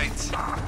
States.